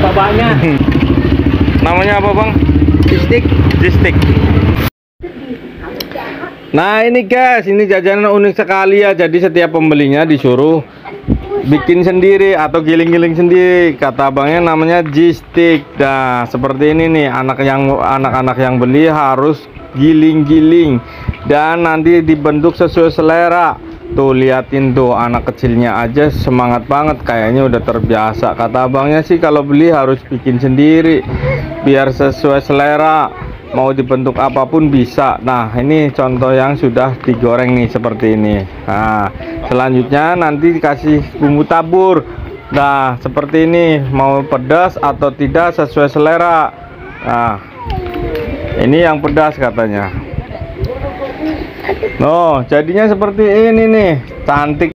babanya Namanya apa bang? stick Jistik. Nah ini guys, ini jajanan unik sekali ya. Jadi setiap pembelinya disuruh bikin sendiri atau giling-giling sendiri. Kata abangnya namanya Jistik. Nah seperti ini nih, anak yang anak-anak yang beli harus giling-giling dan nanti dibentuk sesuai selera. Tuh liatin tuh anak kecilnya aja semangat banget. Kayaknya udah terbiasa. Kata abangnya sih kalau beli harus bikin sendiri biar sesuai selera. Mau dibentuk apa pun bisa. Nah ini contoh yang sudah digoreng nih seperti ini. Nah selanjutnya nanti dikasih bumbu tabur. Nah seperti ini. Mau pedas atau tidak sesuai selera. Nah ini yang pedas katanya Oh jadinya seperti ini nih. Cantik